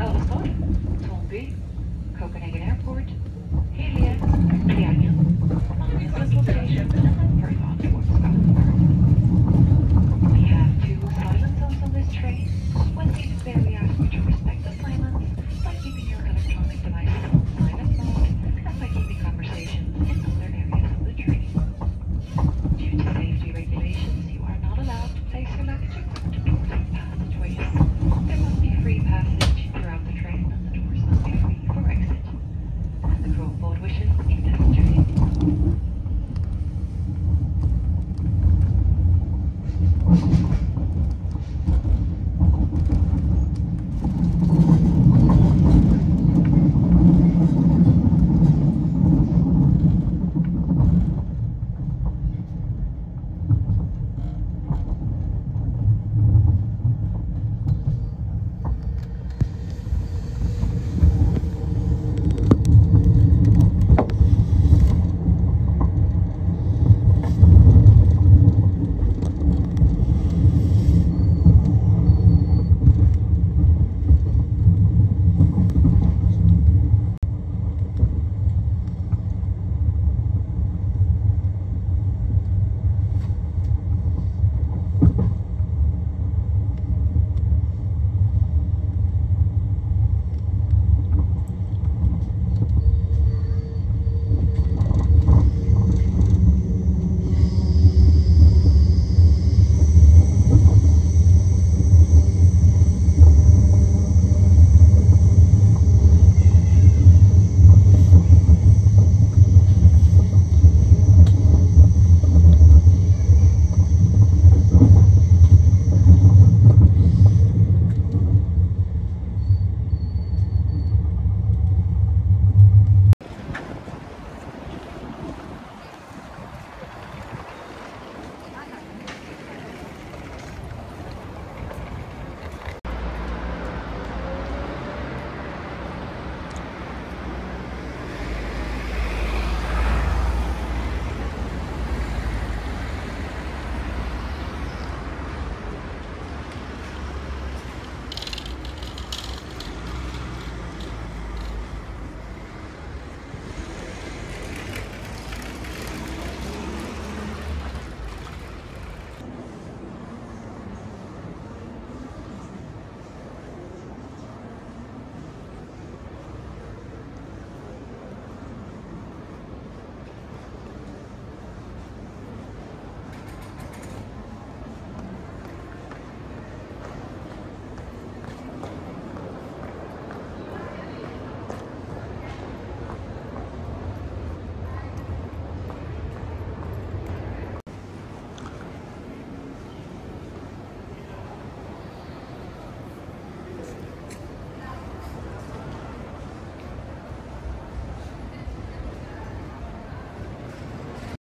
Oh, Copenhagen Airport, Helia, Daniel, On this location,